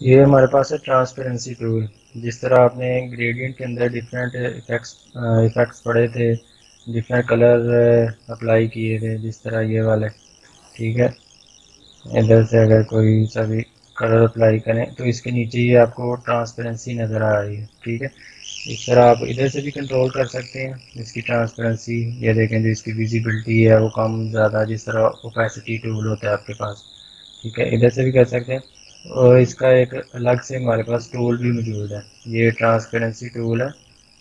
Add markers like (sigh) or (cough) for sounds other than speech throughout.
ये हमारे पास है ट्रांसपेरेंसी टूल जिस तरह आपने ग्रेडियंट के अंदर डिफरेंट इफेक्ट्स इफेक्ट्स पड़े थे डिफरेंट कलर अप्लाई किए थे, जिस तरह ये वाले, ठीक है? इधर से अगर कोई सभी कलर अप्लाई करें तो इसके नीचे ही आपको ट्रांसपेरेंसी नज़र आ रही है, ठीक है? इस तरह आप इधर से भी कंट्रोल कर सकते हैं इसकी ट्रांसपेरेंसी ये देखें जो इसकी विजिबिलिटी है, वो कम, ज़्यादा, जिस तरह ओपेसिटी टूल होता है आपके पास, ठीक है? इधर से भी कर सकते हैं। और इसका एक अलग से हमारे पास टूल भी मौजूद है। ये ट्रांसपेरेंसी टूल है।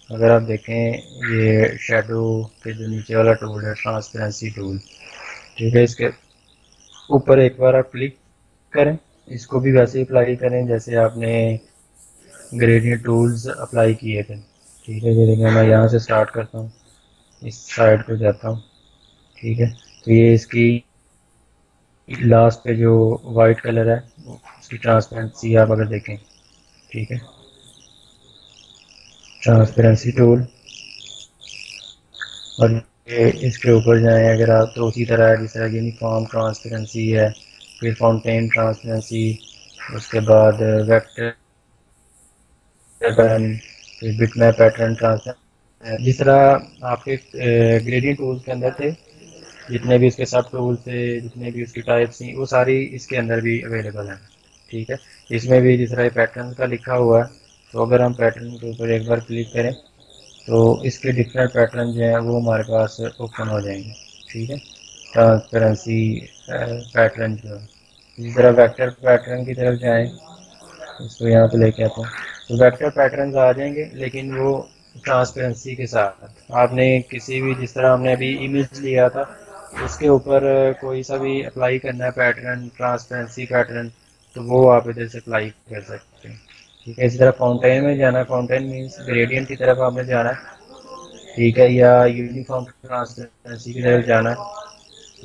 अगर आप देखें, ये शेडो के जो नीचे वाला टूल है ट्रांसपेरेंसी टूल ठीक है, इसके ऊपर एक बार आप क्लिक करें। इसको भी वैसे ही अप्लाई करें, जैसे आपने ग्रेडियंट टूल्स अप्लाई किए थे। ठीक है देखिए मैं यहाँ से स्टार्ट करता हूँ, इस साइड पे जाता हूँ। ठीक है तो ये इसकी लास्ट पे जो वाइट कलर है उसकी ट्रांसपेरेंसी आप अगर देखें। ठीक है? ट्रांसपेरेंसी टूल और इसके ऊपर जाएँ, अगर आप तो उसी तरह, जिस तरह यूनिफॉर्म ट्रांसपेरेंसी है, फिर फाउंटेन ट्रांसपेरेंसी उसके बाद वेक्टर पैटर्न फिर बिटमैप पैटर्न ट्रांसपेरेंसी जिस तरह आपके ग्रेडियंट टूल्स के अंदर थे जितने भी इसके सब टूल्स थे जितने भी उसकी टाइप्स थी वो सारी इसके अंदर भी अवेलेबल हैं, ठीक है? इसमें भी जिस तरह पैटर्न का लिखा हुआ है तो अगर हम पैटर्न के ऊपर एक बार क्लिक करें तो इसके डिफरेंट पैटर्न जो हैं, वो हमारे पास ओपन हो जाएँगे, ठीक है? ट्रांसपेरेंसी पैटर्न जो है। इसी तरह वेक्टर पैटर्न की तरफ़ जाएँ इसको यहाँ पे लेके आते हैं। तो वेक्टर पैटर्न आ जाएँगे, लेकिन वो ट्रांसपेरेंसी के साथ। आपने किसी भी, जिस तरह हमने अभी इमेज लिया था उसके ऊपर कोई सा भी अप्लाई करना है पैटर्न ट्रांसपेरेंसी पैटर्न तो वो आप इधर से अप्लाई कर सकते हैं। ठीक है, इसी तरह फाउंटेन में जाना है। फाउंटेन मीन्स ग्रेडियंट की तरफ़ आपने जाना है। ठीक है, या यूनिफॉर्म ट्रांसपेरेंसी की तरफ़ जाना है।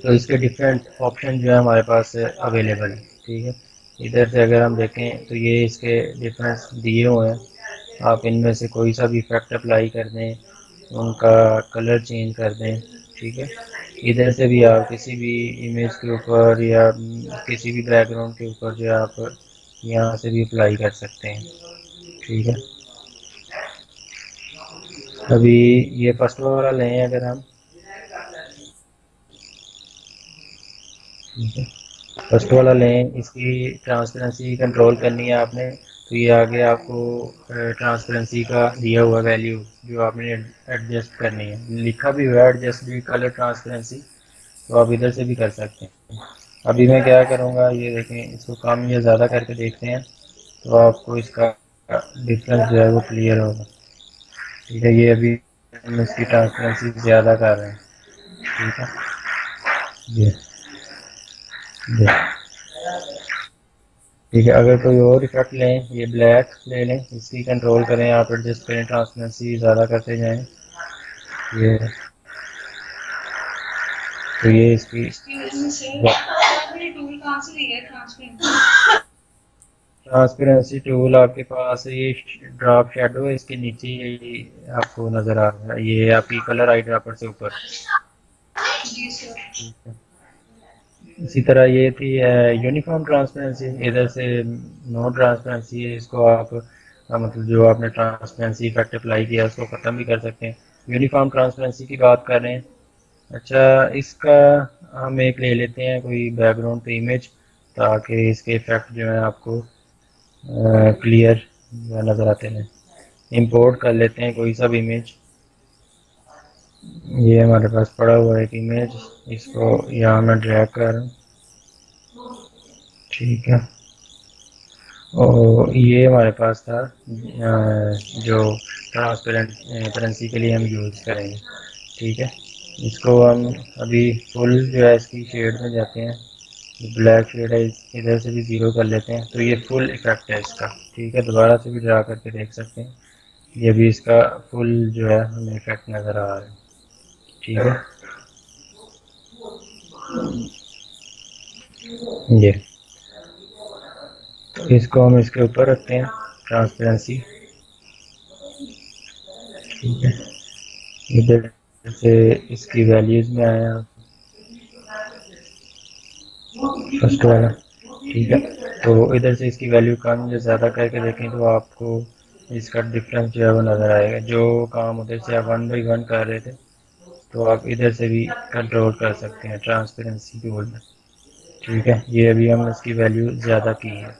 तो इसके डिफरेंट ऑप्शन जो है हमारे पास अवेलेबल है। ठीक है, इधर से अगर हम देखें तो ये इसके डिफरेंस दिए हुए हैं। आप इनमें से कोई सा भी इफ़ेक्ट अप्लाई कर दें, उनका कलर चेंज कर दें। ठीक है इधर से भी आप किसी भी इमेज के ऊपर या किसी भी बैकग्राउंड के ऊपर जो आप यहाँ से भी अप्लाई कर सकते हैं। ठीक है? अभी ये फ़र्स्ट वाला लें अगर हम। फ़र्स्ट वाला लें, इसकी ट्रांसपेरेंसी कंट्रोल करनी है आपने। तो ये आगे आपको ट्रांसपेरेंसी का दिया हुआ वैल्यू जो आपने एडजस्ट करनी है। लिखा भी हुआ है एडजस्ट भी कलर ट्रांसपेरेंसी तो आप इधर से भी कर सकते हैं। अभी मैं क्या करूँगा, ये देखें, इसको कम या ज़्यादा करके देखते हैं तो आपको इसका डिफरेंस जो है वो क्लियर होगा। ठीक है, ये अभी हम इसकी ट्रांसपेरेंसी ज़्यादा कर रहे हैं। ठीक है? ये। ठीक है अगर कोई और इफ़ेक्ट लें ये ब्लैक ले लें इसकी कंट्रोल करें आप एडजस्ट करें ट्रांसपेरेंसी ज़्यादा करते जाएँ। ये तो ये इसकी ट्रांसपेरेंसी टूल आपके पास ये ड्रॉप शेडो है इसके नीचे ये आपको नज़र आ रहा है ये आपकी कलर आई ड्रॉपर से ऊपर। इसी तरह ये थी यूनिफॉर्म ट्रांसपेरेंसी इधर से नो ट्रांसपेरेंसी है, इसको आप मतलब जो आपने ट्रांसपेरेंसी इफ़ेक्ट अप्लाई किया, उसको ख़त्म भी कर सकते हैं। यूनिफॉर्म ट्रांसपेरेंसी की बात कर रहे हैं। अच्छा इसका हम एक ले लेते हैं, कोई बैकग्राउंड पे इमेज ताकि इसके इफ़ेक्ट जो है आपको क्लियर नज़र आते हैं। इंपोर्ट कर लेते हैं कोई सब इमेज ये हमारे पास पड़ा हुआ है एक इमेज इसको यहाँ मैं ड्रैग कर रहा हूँ। ठीक है। और ये हमारे पास था जो ट्रांसपेरेंट करेंसी के लिए हम यूज़ करेंगे। ठीक है। इसको हम अभी फुल जो है इसकी शेड में जाते हैं। ब्लैक शेड है इधर से भी ज़ीरो कर लेते हैं। तो ये फुल इफ़ेक्ट है इसका। ठीक है। दोबारा से भी ड्रा करके देख सकते हैं। ये भी इसका फुल जो है, हमें इफ़ेक्ट नज़र आ रहा है। ठीक है। ये। इसको हम इसके ऊपर रखते हैं ट्रांसपेरेंसी ठीक है। इधर से इसकी वैल्यूज़ में आया फ़र्स्ट वाला। ठीक है। तो इधर से इसकी वैल्यू कम या ज़्यादा करके देखें तो आपको इसका डिफरेंस जो है वो नज़र आएगा। जो काम उधर से आप वन बाई वन कर रहे थे तो आप इधर से भी कंट्रोल कर सकते हैं ट्रांसपेरेंसी टूल में ठीक है? ये अभी हमने इसकी वैल्यू ज़्यादा की है।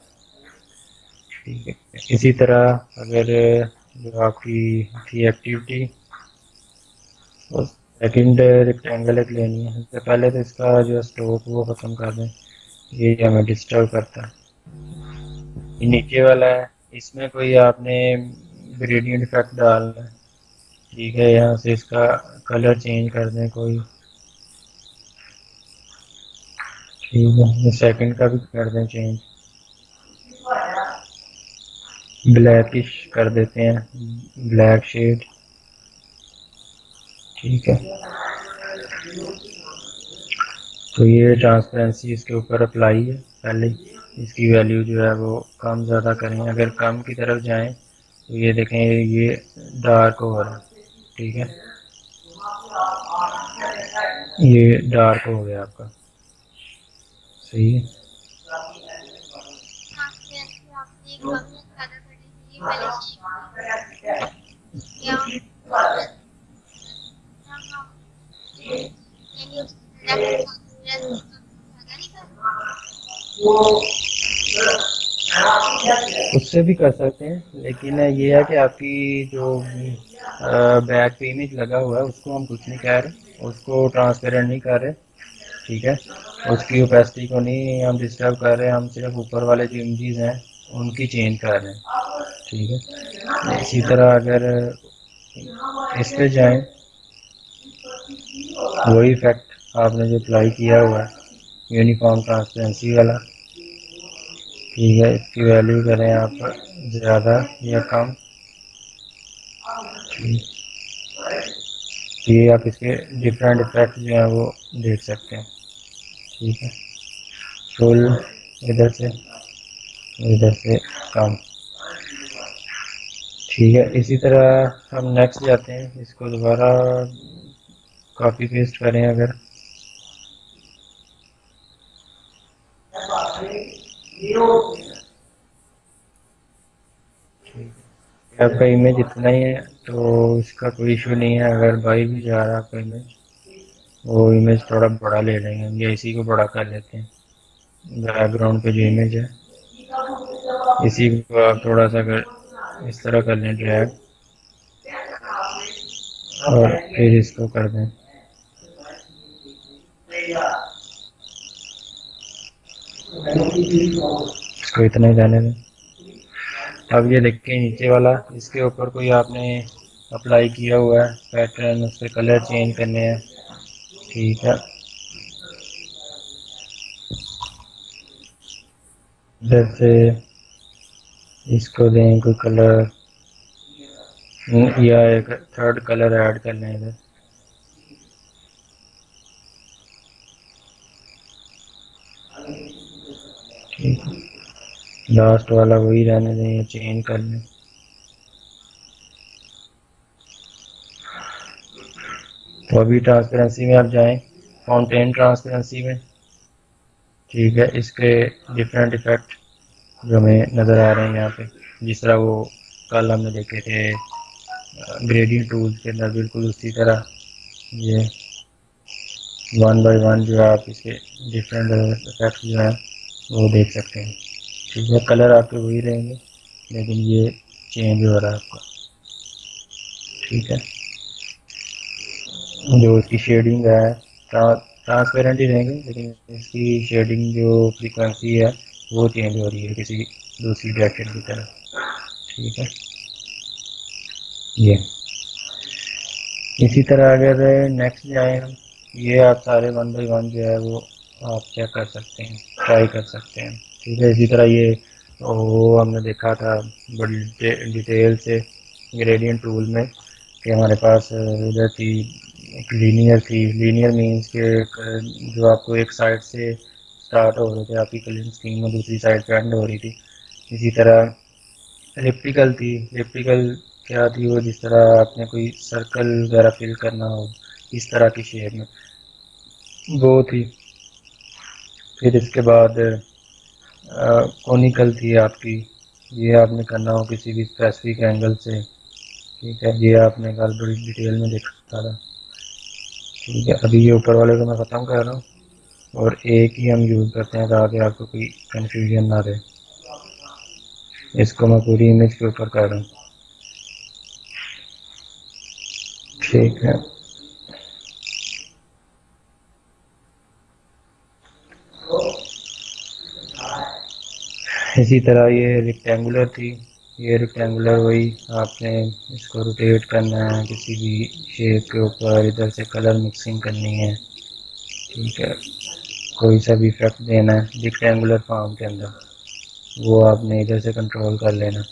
ठीक है? इसी तरह अगर, जो आपकी थी एक्टिविटी सेकंड रेक्टेंगल एक लेनी है। सबसे पहले तो इसका जो स्टोक वो ख़त्म कर दें। ये हमें डिस्टर्ब करता है। नीचे वाला है। इसमें कोई आपने ग्रेडियंट इफ़ेक्ट डालना है। ठीक है, यहाँ से इसका कलर चेंज कर दें कोई। ठीक है सेकंड का भी कर दें चेंज ब्लैकिश कर देते हैं ब्लैक शेड ठीक है। तो ये ट्रांसपेरेंसी इसके ऊपर अप्लाई है। पहले इसकी वैल्यू जो है वो कम ज़्यादा करें। अगर कम की तरफ़ जाएँ तो ये देखें, ये डार्क हो रहा है। ठीक है। ये डार्क हो गया आपका। सही है। उससे भी कर सकते हैं, लेकिन ये है कि आपकी जो बैक पे इमेज लगा हुआ है, उसको हम कुछ नहीं कह रहे, उसको ट्रांसपेरेंट नहीं कर रहे, ठीक है? उसकी ओपेसिटी को नहीं हम डिस्टर्ब कर रहे, हम सिर्फ़ ऊपर वाले जो इमेजेस हैं, उनकी चेंज कर रहे हैं, ठीक है? इसी तरह अगर इस पे जाए, वही इफ़ेक्ट आपने जो अप्लाई किया हुआ है यूनिफॉर्म ट्रांसपेरेंसी वाला ठीक है, इसकी वैल्यू करें आप ज़्यादा या कम। ये आप इसके डिफरेंट इफ़ेक्ट जो हैं वो देख सकते हैं। ठीक है। फुल इधर से इधर से कम। ठीक है, इसी तरह हम नेक्स्ट जाते हैं। इसको दोबारा कॉपी पेस्ट करें अगर। आपका इमेज इतना ही है तो इसका कोई इशू नहीं है। अगर भाई भी जा रहा है आपका इमेज वो इमेज थोड़ा बड़ा ले लेंगे। हम या इसी को बड़ा कर लेते हैं। बैकग्राउंड पे जो इमेज है, इसी को आप थोड़ा सा कर इस तरह कर लें ड्रैग और फिर इसको कर दें। इसको इतना ही जाने दें। अब ये देखिए नीचे वाला, इसके ऊपर कोई आपने अप्लाई किया हुआ है पैटर्न उसके कलर चेंज करने हैं। ठीक है। जैसे इसको दें कोई कलर या एक थर्ड कलर ऐड कर लें इधर। लास्ट वाला वही रहने दें चेंज कर लें। तो अभी ट्रांसपेरेंसी में आप जाएँ फाउंटेन ट्रांसपेरेंसी में। ठीक है, इसके डिफरेंट इफ़ेक्ट जो हमें नज़र आ रहे हैं यहाँ पे, जिस तरह वो कल हमने देखे थे ग्रेडियंट टूल्स के अंदर बिल्कुल उसी तरह। ये वन बाय वन जो है आप इसके डिफरेंट इफ़ेक्ट जो हैं, वो देख सकते हैं। है कलर आपके वही रहेंगे, लेकिन ये चेंज हो रहा है आपका। ठीक है? जो इसकी शेडिंग है ट्रांसपेरेंट ही रहेंगे, लेकिन इसकी शेडिंग जो फ्रीक्वेंसी है, वो चेंज हो रही है किसी दूसरी जैकेट की तरह। ठीक है? ये। इसी तरह अगर नेक्स्ट जाए हम ये आप सारे वन बाई वन जो है, वो आप चेक कर सकते हैं? ट्राई कर सकते हैं। ठीक है इसी तरह ये वो हमने देखा था बड़ी डिटेल से ग्रेडियंट टूल में कि हमारे पास इधर थी, एक लीनियर थी। लीनियर मीन्स के जो आपको एक साइड से स्टार्ट हो रहे थे, आपकी कलिंग स्कीम में दूसरी साइड पे एंड हो रही थी। इसी तरह इलेक्ट्रिकल थी। इलेक्ट्रिकल क्या थी वो, जिस तरह आपने कोई सर्कल वगैरह फिल करना हो, इस तरह की शेप में। वो थी। फिर इसके बाद कॉनिकल थी आपकी। ये आपने करना हो किसी भी स्पेसिफिक एंगल से। ठीक है, ये आपने कल बड़ी डिटेल में देख सकता था। ठीक है, अभी ये ऊपर वाले को मैं ख़त्म कर रहा हूँ। और एक ही हम यूज़ करते हैं ताकि आपको कोई कन्फ्यूज़न ना रहे। इसको मैं पूरी इमेज के ऊपर कर रहा हूँ। ठीक है। इसी तरह ये रेक्टेंगुलर थी। ये रेक्टेंगुलर वही आपने इसको रोटेट करना है, किसी भी शेप के ऊपर, इधर से कलर मिक्सिंग करनी है। ठीक है। कोई सा भी इफ़ेक्ट देना है रेक्टेंगुलर फॉर्म के अंदर। वो आपने इधर से कंट्रोल कर लेना।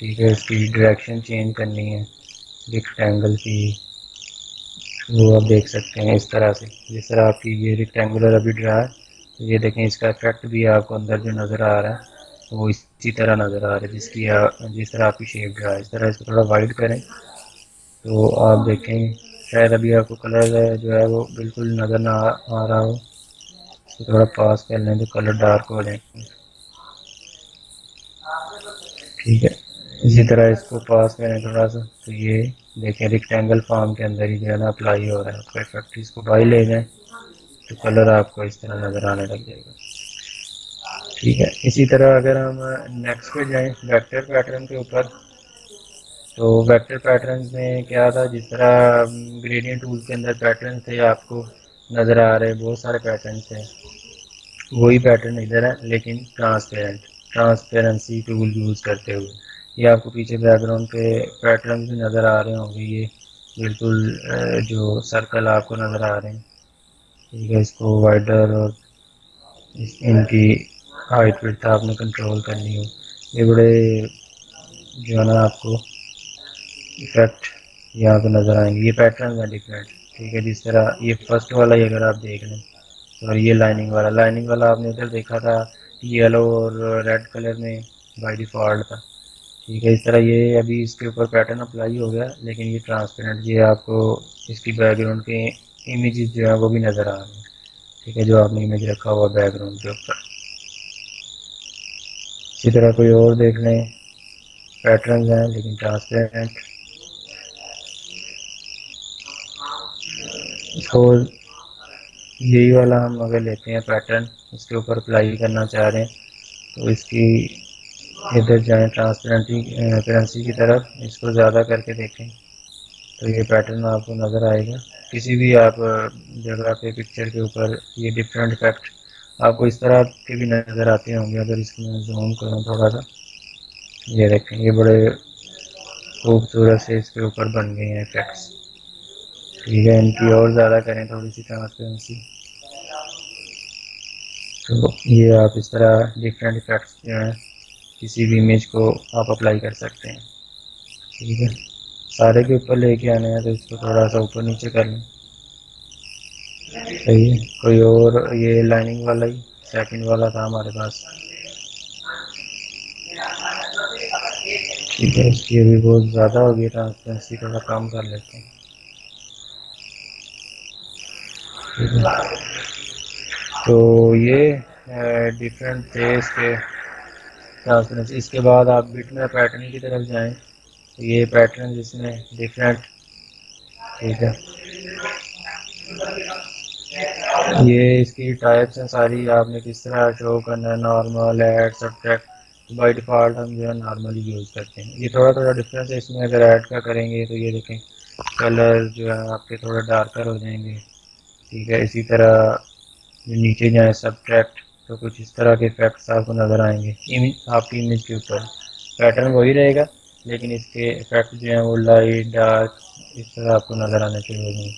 ठीक है, इसकी डायरेक्शन चेंज करनी है। रेक्टेंगल की वो आप देख सकते हैं इस तरह से। जिस तरह आपकी ये रेक्टेंगुलर अभी ड्रा है तो ये देखें, इसका इफ़ेक्ट भी आपको अंदर जो नज़र आ रहा है वो इसी तरह नज़र आ रहा है, जिसकी जिस तरह आपकी शेप जो है, इस तरह इसको थोड़ा वाइट करें। तो आप देखें, शायद अभी आपको कलर जो है वो बिल्कुल नज़र ना आ रहा हो। तो थोड़ा पास कर लें तो कलर डार्क हो जाए। ठीक है, इसी तरह इसको पास करें थोड़ा सा। तो ये देखें रिक्टेंगल फॉर्म के अंदर ही जो है ना अप्लाई हो रहा है। आपका इफ़ेक्ट इसको बाई ले जाए तो कलर आपको इस तरह नज़र आने लग जाएगा। ठीक है। इसी तरह अगर हम नेक्स्ट पे जाएँ वेक्टर पैटर्न के ऊपर तो वेक्टर पैटर्न में क्या था? जिस तरह ग्रेडियंट टूल के अंदर पैटर्न थे, आपको नज़र आ रहे बहुत सारे पैटर्न थे वही पैटर्न इधर है, लेकिन ट्रांसपेरेंट ट्रांसपेरेंसी टूल यूज़ करते हुए। ये आपको पीछे बैकग्राउंड पे पैटर्न भी नज़र आ रहे होंगे, ये बिल्कुल जो सर्कल आपको नज़र आ रहे हैं। ठीक है, इसको वाइडर और इनकी हाइट विड्थ आपने कंट्रोल करनी हो। ये बड़े जो है ना आपको इफ़ेक्ट यहाँ पे नज़र आएँगे। ये पैटर्न है डिफरेंट ठीक है, जिस तरह ये फ़र्स्ट वाला ही अगर आप देख लें, और ये लाइनिंग वाला। लाइनिंग वाला आपने इधर देखा था येलो और रेड कलर में बाई डिफ़ॉल्ट था। ठीक है, इस तरह ये अभी इसके ऊपर पैटर्न अप्लाई हो गया, लेकिन ये ट्रांसपेरेंट ये आपको इसकी बैकग्राउंड के इमेजेस जो है वो भी नज़र आ रहे हैं। ठीक है, जो आपने इमेज रखा हुआ बैकग्राउंड के ऊपर। इसी तरह कोई और देख लें। पैटर्न हैं, लेकिन ट्रांसपेरेंट इसको यही वाला हम अगर लेते हैं पैटर्न इसके ऊपर अप्लाई करना चाह रहे हैं तो इसकी इधर जाएँ ट्रांसपेरेंटी करेंसी की तरफ़, इसको ज़्यादा करके देखें। तो ये पैटर्न आपको नज़र आएगा। किसी भी आप जगह पे पिक्चर के ऊपर ये डिफरेंट इफ़ेक्ट आपको इस तरह के भी नज़र आते होंगे, अगर इसमें जूम करूँ थोड़ा सा ये देखें, ये बड़े खूबसूरत से इसके ऊपर बन गए हैं इफेक्ट्स ठीक है, इनकी और ज़्यादा करें थोड़ी सी ट्रांसपेरेंसी तो ये आप इस तरह डिफरेंट इफेक्ट्स जो हैं, किसी भी इमेज को आप अप्लाई कर सकते हैं। ठीक है, सारे के ऊपर लेके आने हैं तो इसको थोड़ा सा ऊपर नीचे कर लें। सही है। कोई और ये लाइनिंग वाला ही सेकंड वाला था हमारे पास। ठीक है, इसकी अभी बहुत ज़्यादा हो गई ट्रांसपेरेंसी थोड़ा कम कर लेते हैं। तो ये डिफरेंट थे इसके ट्रांसपेरेंसी इसके बाद आप बिटमैप पैटर्न की तरफ़ जाएँ। तो ये पैटर्न जिसमें डिफरेंट ठीक है। ये इसकी टाइप्स हैं सारी। आपने किस तरह शो करना है? Normal add subtract by default हम जो है नॉर्मली यूज़ करते हैं। ये थोड़ा थोड़ा डिफरेंस है। इसमें अगर ऐड का करेंगे तो ये देखें कलर जो है आपके थोड़ा डार्कर हो जाएँगे। ठीक है? इसी तरह जो नीचे जाए सब्ट्रैक्ट तो कुछ इस तरह के इफेक्ट्स आपको नज़र आएँगे। इमेज आपकी इमेज के ऊपर। पैटर्न वही रहेगा, लेकिन इसके इफ़ेक्ट जो हैं वो लाइट डार्क इस तरह आपको नज़र आने चाहिए।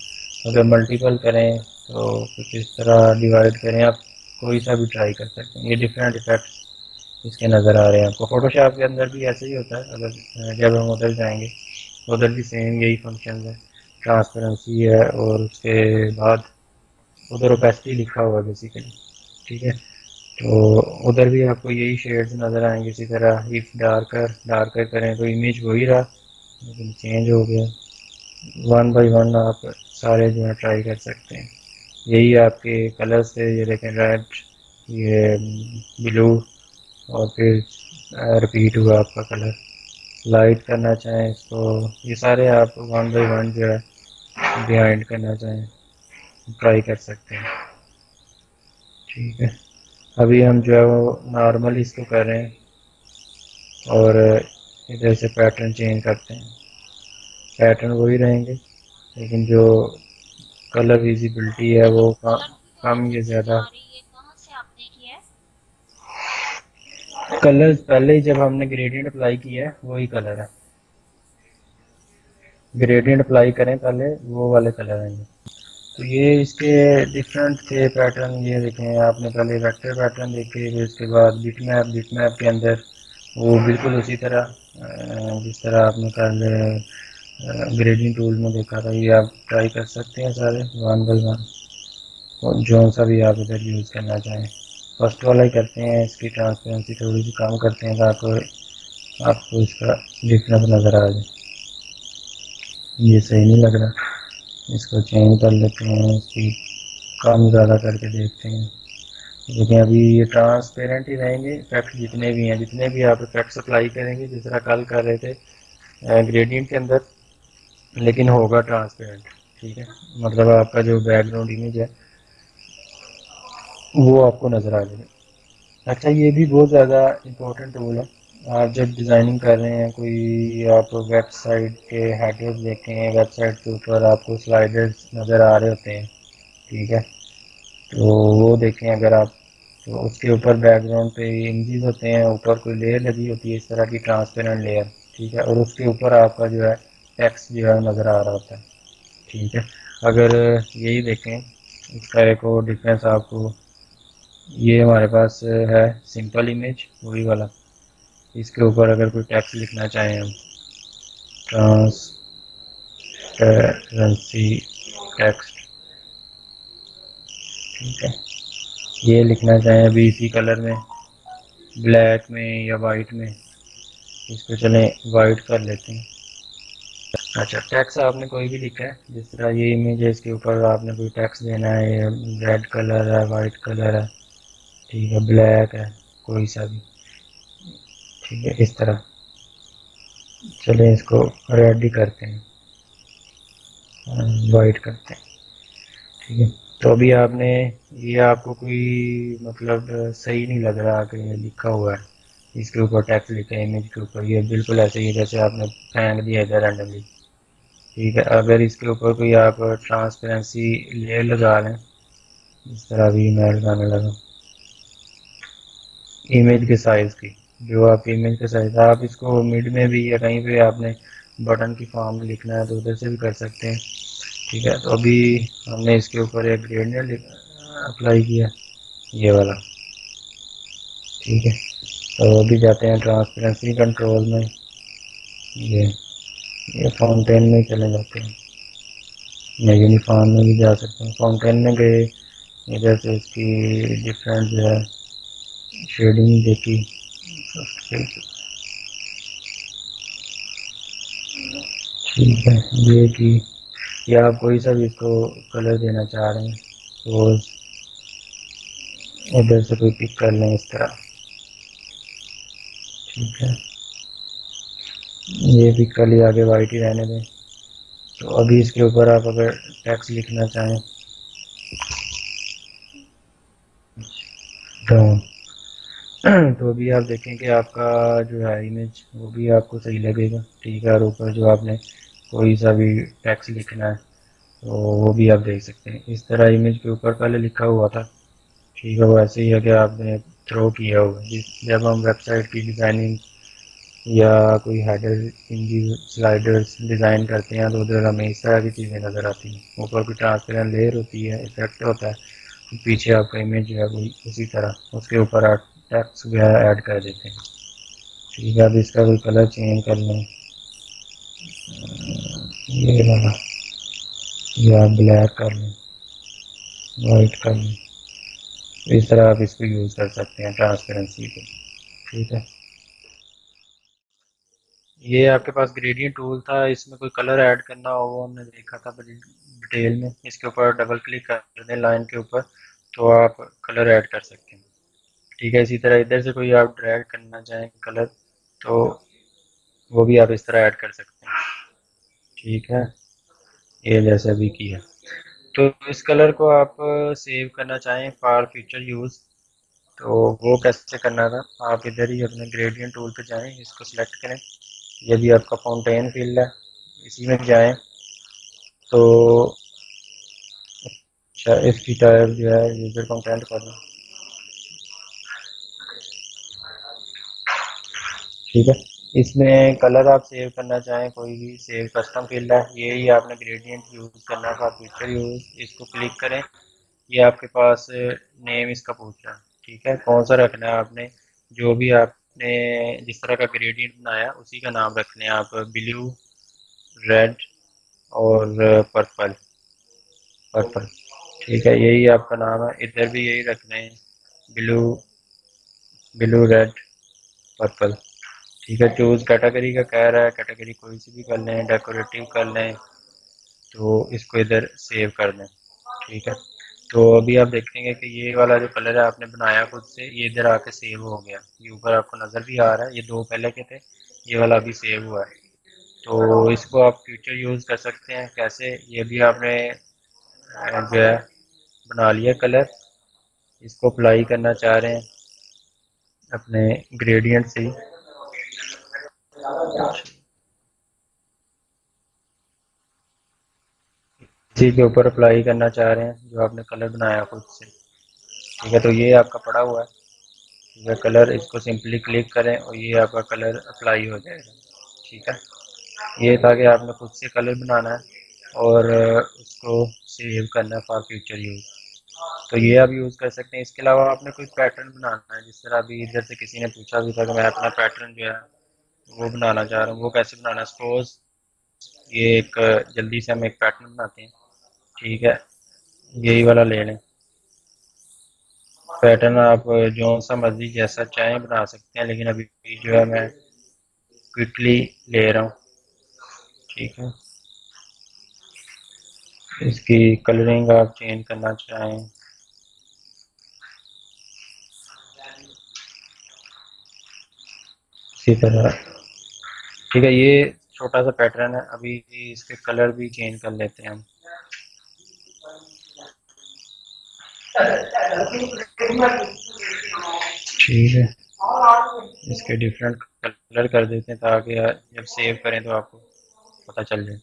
अगर मल्टीपल करें तो कुछ इस तरह डिवाइड करें, आप कोई सा भी ट्राई कर सकते हैं। ये डिफरेंट इफ़ेक्ट इसके नज़र आ रहे हैं आपको। फोटोशॉप के अंदर भी ऐसे ही होता है, अगर जब हम उधर जाएँगे तो उधर भी सेम यही फ़ंक्शन है। ट्रांसपेरेंसी है और उसके बाद उधर ओपेसिटी लिखा हुआ है बेसिकली ठीक है? तो उधर भी आपको यही शेड्स नज़र आएँगे इसी तरह। इफ़ डार्कर डार्कर करें तो इमेज वही रहा, लेकिन चेंज हो गया। वन बाई वन आप सारे जो है ट्राई कर सकते हैं। यही आपके कलर्स थे ये देखें रेड ये ब्लू और फिर रिपीट हुआ आपका कलर लाइट करना चाहें इसको, ये सारे आप वन बाई वन जो है बिहाइंड करना चाहें ट्राई कर सकते हैं. ठीक है. अभी हम जो है वो नॉर्मल इसको कर रहे हैं और, इधर से पैटर्न चेंज करते हैं. पैटर्न वही रहेंगे, लेकिन जो कलर विजिबिलिटी है वो कम या ज़्यादा। कलर पहले जब हमने ग्रेडियंट अप्लाई किया है वही कलर है। ग्रेडियंट अप्लाई करें पहले वो वाले कलर हैं तो ये इसके डिफरेंट थे पैटर्न ये देखें आपने पहले वेक्टर पैटर्न देखे फिर उसके बाद बिट मैप बिट मैप के अंदर वो बिल्कुल उसी तरह जिस तरह आपने कल ग्रेडिंग टूल में देखा था, ये आप ट्राई कर सकते हैं सारे वन बाई वन जो सा भी आप इधर यूज़ करना चाहें। फ़र्स्ट वाला ही करते हैं, इसकी ट्रांसपेरेंसी थोड़ी सी कम करते हैं, ताकि आपको इसका डिफरेंस नज़र आ जाए। ये सही नहीं लग रहा। इसको चेंज कर लेते हैं, इसकी कम ज़्यादा करके देखते हैं। लेकिन अभी ये ट्रांसपेरेंट ही रहेंगे इफ़ेक्ट जितने भी हैं, जितने भी आप इफेक्ट्स अप्लाई करेंगे, जिस तरह कल कर रहे थे ग्रेडियंट के अंदर लेकिन होगा ट्रांसपेरेंट ठीक है? मतलब आपका जो बैकग्राउंड इमेज है, वो आपको नज़र आ जाएगा। अच्छा ये भी बहुत ज़्यादा इम्पोर्टेंट टूल है। आप जब डिज़ाइनिंग कर रहे हैं, कोई आप वेबसाइट के हेडर्स देखें वेबसाइट के ऊपर आपको स्लाइडर्स नज़र आ रहे होते हैं, ठीक है? तो वो देखें अगर आप तो उसके ऊपर बैकग्राउंड पे इमेजेस होते हैं, ऊपर कोई लेयर लगी होती है, इस तरह की ट्रांसपेरेंट लेयर ठीक है? और उसके ऊपर आपका जो है टेक्स्ट जो है नज़र आ रहा होता है। ठीक है? अगर यही देखें इसका एक और डिफरेंस आपको, ये हमारे पास है सिंपल इमेज वही वाला। इसके ऊपर अगर कोई टैक्स लिखना चाहें हम ट्रांसपेरेंसी टेक्स्ट ठीक है? ये लिखना चाहें अभी इसी कलर में ब्लैक में या वाइट में, इसको चलें वाइट कर लेते हैं। अच्छा टैक्स आपने कोई भी लिखा है? जिस तरह ये इमेज है, इसके ऊपर आपने कोई टैक्स देना है, ये रेड कलर है वाइट कलर है, ठीक है ब्लैक है, कोई सा भी। ठीक है, इस तरह। चलिए इसको रेड ही करते हैं। वाइट करते हैं। ठीक है तो अभी आपने ये आपको कोई मतलब सही नहीं लग रहा कि ये लिखा हुआ है। इसके ऊपर टैक्स लिखा है इमेज के ऊपर। ये बिल्कुल ऐसे ही जैसे आपने फेंक दिया इधर रैंडमली ठीक है, अगर इसके ऊपर कोई आप ट्रांसपेरेंसी लेयर लगा लें, इस तरह भी मैं लगाने लगा। इमेज के साइज़ की, जो आप इमेज का साइज़ आप इसको मिड में भी या कहीं पे आपने बटन की फॉर्म में लिखना है तो उधर से भी कर सकते हैं। ठीक है तो अभी हमने इसके ऊपर एक ग्रेडियंट अप्लाई किया, ये वाला। ठीक है तो अभी जाते हैं ट्रांसपेरेंसी कंट्रोल में। ये। ये फाउंटेन में चले जाते हैं। या यूनिफॉर्म में भी जा सकते हैं। फाउंटेन में गए, इधर से उसकी डिफरेंट जो है शेडिंग देखी। ठीक है, ये कि, या आप कोई सा भी इसको कलर देना चाह रहे हैं तो इधर से कोई पिक कर लें इस तरह। ठीक है। ये भी कर लिया आगे वाइट ही रहने दें। तो अभी इसके ऊपर आप अगर टैक्स लिखना चाहें। डाउन (clears throat) तो अभी आप देखें कि आपका जो है इमेज वो भी आपको सही लगेगा। ठीक है, और ऊपर जो आपने कोई सा भी टैक्स लिखना है तो वो भी आप देख सकते हैं। इस तरह इमेज के ऊपर पहले लिखा हुआ था। ठीक है, वो ऐसे ही है कि आपने थ्रो किया हुआ जब हम वेबसाइट की डिज़ाइनिंग या कोई हेडर स्लाइडर्स डिज़ाइन करते हैं तो उधर हमें इस तरह की चीज़ें नज़र आती हैं। ऊपर कोई ट्रांसपेरेंट लेयर होती है इफ़ेक्ट होता है तो पीछे आपका इमेज जो है कोई उसी तरह, उसके ऊपर आप टैक्स वगैरह ऐड कर देते हैं। ठीक है, अब इसका कोई कलर चेंज कर लें। ये वाला, या ब्लैक कर लें वाइट कर लें। इस तरह आप इसको यूज़ कर सकते हैं ट्रांसपेरेंसी को। ठीक है। ये आपके पास ग्रेडियंट टूल था, इसमें कोई कलर ऐड करना हो, वो हमने देखा था डिटेल में। इसके ऊपर डबल क्लिक कर दें लाइन के ऊपर तो आप कलर ऐड कर सकते हैं। ठीक है, इसी तरह इधर से कोई आप ड्रैग करना चाहें कलर तो वो भी आप इस तरह ऐड कर सकते हैं। ठीक है, ये जैसे अभी किया। तो इस कलर को आप सेव करना चाहें फॉर फ्यूचर यूज़ तो वो कैसे करना था, आप इधर ही अपने ग्रेडियंट टूल पे जाएँ, इसको सिलेक्ट करें। ये भी आपका फाउंटेन फ़ील्ड है, इसी में जाएँ तो अच्छा इसकी टाइप जो है यूज़र कंटेंट कर ठीक है? इसमें कलर आप सेव करना चाहें, कोई भी सेव कस्टम फ़ील्ड है ये ही आपने ग्रेडियंट यूज़ करना था फीचर यूज़ इसको क्लिक करें, ये आपके पास नेम इसका पूछ रहा है। ठीक है? कौन सा रखना है आपने? जो भी आपने जिस तरह का ग्रेडियंट बनाया, उसी का नाम रख लें आप ब्लू रेड और पर्पल पर्पल ठीक है, यही आपका नाम है। इधर भी यही रखना है। ब्लू ब्लू रेड पर्पल ठीक है चूज़ कैटेगरी का कह रहा है कैटेगरी कोई सी भी कर लें डेकोरेटिव कर लें तो इसको इधर सेव कर लें ठीक है। तो अभी आप देखेंगे कि ये वाला जो कलर है आपने बनाया खुद से, ये इधर आके सेव हो गया। ये ऊपर आपको नज़र भी आ रहा है, ये दो पहले के थे, ये वाला अभी सेव हुआ है। तो इसको आप फ्यूचर यूज़ कर सकते हैं। कैसे? ये भी आपने जो है, बना लिया कलर इसको अप्लाई करना चाह रहे हैं अपने ग्रेडियंट से इसी के ऊपर अप्लाई करना चाह रहे हैं, जो आपने कलर बनाया खुद से। ठीक है तो ये आपका पड़ा हुआ है। ठीक है कलर इसको सिंपली क्लिक करें और ये आपका कलर अप्लाई हो जाएगा। ठीक है? ये था कि आपने खुद से कलर बनाना है और उसको सेव करना है फॉर फ्यूचर यूज़ तो ये आप यूज़ कर सकते हैं। इसके अलावा आपने कोई पैटर्न बनाना है, जिस तरह अभी इधर से किसी ने पूछा भी था कि मैं अपना पैटर्न जो है, वो बनाना चाह रहा हूँ, वो कैसे बनाना है? सपोज़ ये एक, जल्दी से हम एक पैटर्न बनाते हैं। ठीक है, यही वाला ले लें। पैटर्न आप जो सा मर्ज़ी जैसा चाहें बना सकते हैं, लेकिन अभी जो है मैं क्विकली ले रहा हूँ। ठीक है। इसकी कलरिंग आप चेंज करना चाहें। इसी तरह। ठीक है, ये छोटा सा पैटर्न है, अभी इसके कलर भी चेंज कर लेते हैं हम। ठीक है। इसके डिफरेंट कलर कर देते हैं ताकि जब सेव करें तो आपको पता चल जाए।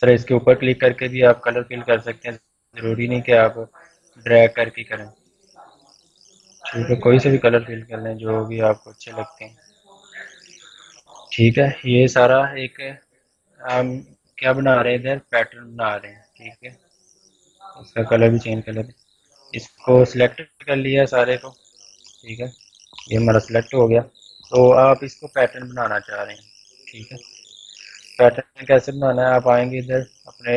सर इसके ऊपर क्लिक करके भी आप कलर फिल कर सकते हैं। ज़रूरी नहीं कि आप ड्रैग करके करें। ठीक है कोई से भी कलर फिल कर लें जो भी आपको अच्छे लगते हैं। ठीक है ये सारा एक हम क्या बना रहे हैं इधर? पैटर्न बना रहे हैं ठीक है। इसका कलर भी चेंज कर लेते इसको सिलेक्ट कर लिया सारे को। ठीक है? ये हमारा सिलेक्ट हो गया। तो आप इसको पैटर्न बनाना चाह रहे हैं। ठीक है? पैटर्न कैसे बनाना है? आप आएँगे इधर, अपने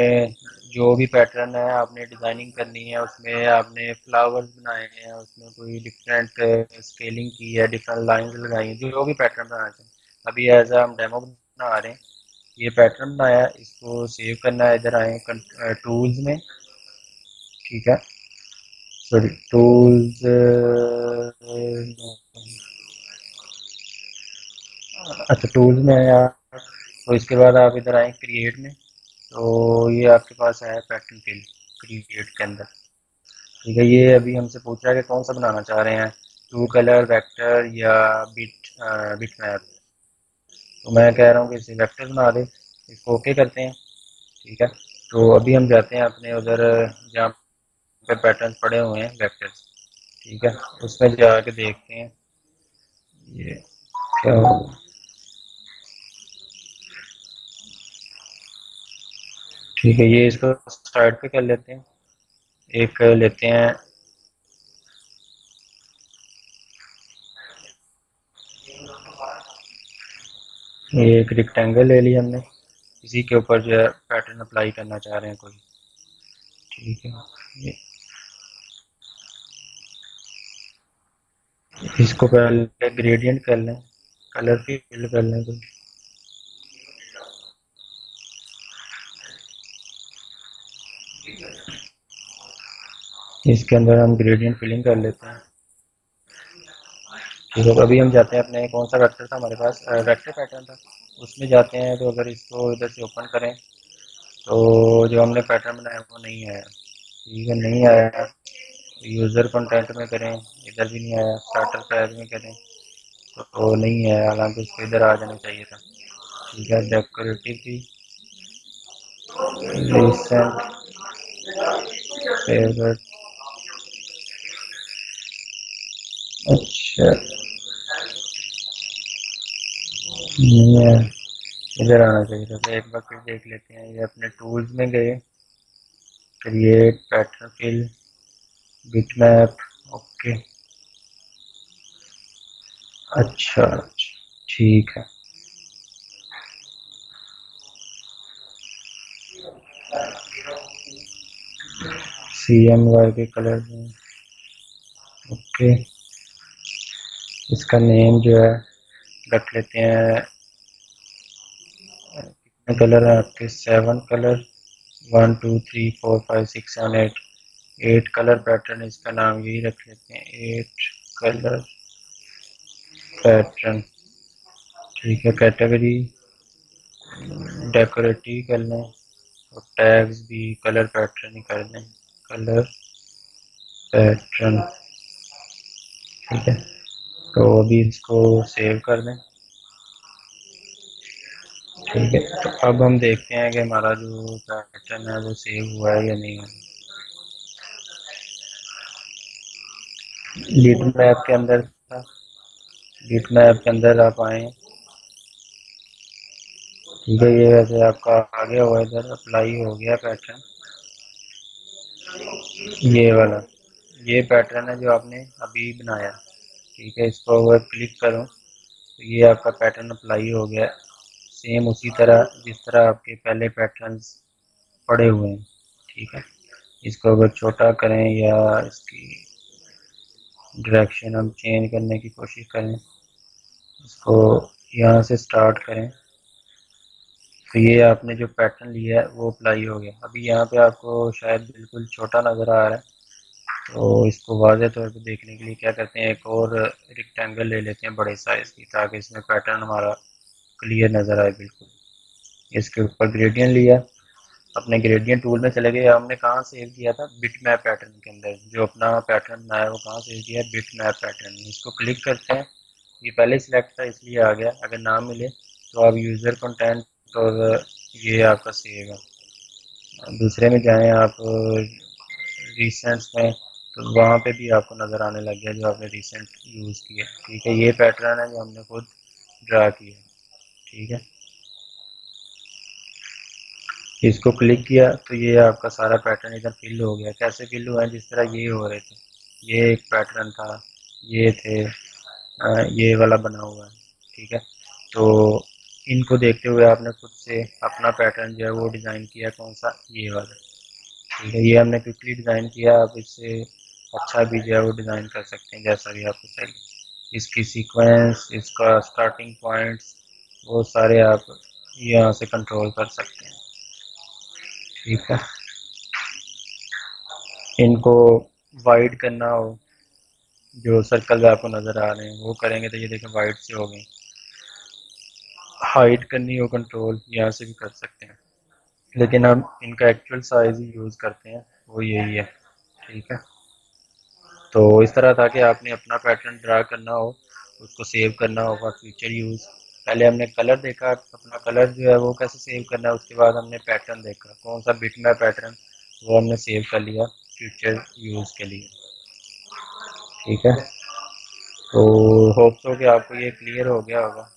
जो भी पैटर्न है, आपने डिज़ाइनिंग करनी है, उसमें आपने फ्लावर्स बनाए हैं, उसमें कोई डिफरेंट स्केलिंग की है डिफरेंट लाइंस लगाई हैं, जो भी पैटर्न बनाना चाहिए अभी एज हम डेमो बना रहे हैं, ये पैटर्न बनाया, इसको सेव करना है, इधर आए टूल्स में। ठीक है। सॉरी टूल्स अच्छा टूल्स में है तो इसके बाद आप इधर आए क्रिएट में। तो ये आपके पास है पैटर्न फिल क्रिएट के अंदर। ठीक है, ये अभी हमसे पूछ रहा है कि कौन सा बनाना चाह रहे हैं। टू कलर वेक्टर या बिट बिट मैप तो मैं कह रहा हूँ कि इसे वेक्टर बना दे। इसको ओके करते हैं। ठीक है तो अभी हम जाते हैं अपने उधर, जहाँ पे पैटर्न पड़े हुए हैं वेक्टर्स ठीक है, उसमें जाके देखते हैं। ये क्या हो ठीक है, ये इसको स्टार्ट पे कर लेते हैं। एक लेते हैं। ये एक रिक्टेंगल ले लिया हमने। इसी के ऊपर जो है पैटर्न अप्लाई करना चाह रहे हैं कोई। ठीक है, ये इसको पहले ग्रेडियंट कर लें कलर भी फिल कर लें कोई इसके अंदर हम ग्रेडियंट फिलिंग कर लेते हैं। तो अभी हम जाते हैं अपने, कौन सा वेक्टर था हमारे पास? वेक्टर पैटर्न था। उसमें जाते हैं तो अगर इसको इधर से ओपन करें तो जो हमने पैटर्न बनाया वो नहीं आया। ठीक है नहीं आया। यूज़र कंटेंट में करें, इधर भी नहीं आया स्टार्टर पैज में करें तो नहीं आया, हालाँकि उसको इधर आ जाना चाहिए था। ठीक है डेकोरेटिव की रिसेंट फेवरेट अच्छा। इधर आना चाहिए था तो एक बार फिर देख लेते हैं, ये अपने टूल्स में गए create pattern fill bitmap okay. अच्छा ठीक है। सी एम वाई के कलर में। ओके। इसका नेम जो है, रख लेते हैं। कितने कलर है आपके? Seven colour one two three four five six seven eight eight colour pattern इसका नाम यही रख लेते हैं। एट कलर पैटर्न ठीक है कैटेगरी डेकोरेटिव कर लें और टैग्स भी कलर पैटर्न ही कर दें कलर पैटर्न ठीक है तो अभी इसको सेव कर दें। ठीक है तो अब हम देखते हैं कि हमारा जो पैटर्न है वो सेव हुआ है या नहीं हुआ। लीड मैप के अंदर था। लीड मैप के अंदर आप आए। ठीक है, ये वैसे आपका आ गया हुआ इधर अप्लाई हो गया पैटर्न ये वाला, ये पैटर्न है जो आपने अभी बनाया। ठीक है, इसको अगर क्लिक करूँ तो ये आपका पैटर्न अप्लाई हो गया। सेम उसी तरह, जिस तरह आपके पहले पैटर्न्स पड़े हुए हैं। ठीक है, इसको अगर छोटा करें या इसकी डायरेक्शन हम चेंज करने की कोशिश करें इसको यहाँ से स्टार्ट करें। तो ये आपने जो पैटर्न लिया है, वो अप्लाई हो गया। अभी यहाँ पे आपको शायद बिल्कुल छोटा नज़र आ रहा है। तो इसको वाजह तौर पर देखने के लिए क्या करते हैं, एक और रेक्टेंगल ले लेते हैं बड़े साइज़ की, ताकि इसमें पैटर्न हमारा क्लियर नज़र आए बिल्कुल। इसके ऊपर ग्रेडियंट लिया। अपने ग्रेडियंट टूल में चले गए। हमने कहाँ सेव किया था? बिट मैप पैटर्न के अंदर। जो अपना पैटर्न बनाया वो कहाँ सेव किया है? बिट मैप पैटर्न इसको क्लिक करते हैं। ये पहले सिलेक्ट था, इसलिए आ गया। अगर ना मिले तो आप यूज़र कंटेंट और ये आपका सेव है। दूसरे में जाएँ आप रिसेंट्स में तो वहाँ पे भी आपको नज़र आने लग गया, जो आपने रिसेंट यूज़ किया। ठीक है, ये पैटर्न है जो हमने खुद ड्रा किया। ठीक है? इसको क्लिक किया तो ये आपका सारा पैटर्न इधर फिल हो गया। कैसे फिल हुआ है? जिस तरह ये हो रहे थे। ये एक पैटर्न था। ये थे। आ, ये वाला बना हुआ है। ठीक है? तो इनको देखते हुए आपने खुद से अपना पैटर्न जो है वो डिज़ाइन किया कौन सा? ये वाला। ठीक है? ये हमने क्विकली डिज़ाइन किया। आप इससे अच्छा भी जो है वो डिज़ाइन कर सकते हैं जैसा भी आपको चाहिए। इसकी सीक्वेंस इसका स्टार्टिंग पॉइंट्स वो सारे आप यहाँ से कंट्रोल कर सकते हैं। ठीक है। इनको वाइड करना हो, जो सर्कल आपको नज़र आ रहे हैं, वो करेंगे तो ये देखें वाइड से हो गए हाइट करनी हो कंट्रोल यहाँ से भी कर सकते हैं। लेकिन हम इनका एक्चुअल साइज़ ही यूज़ करते हैं, वो यही है। ठीक है। तो इस तरह था कि आपने अपना पैटर्न ड्रा करना हो, उसको सेव करना होगा फ्यूचर यूज़ पहले हमने कलर देखा, अपना कलर जो है वो कैसे सेव करना है, उसके बाद हमने पैटर्न देखा, कौन सा बिट में पैटर्न वो हमने सेव कर लिया फ्यूचर यूज़ के लिए। ठीक है? तो होप सो कि आपको ये क्लियर हो गया होगा।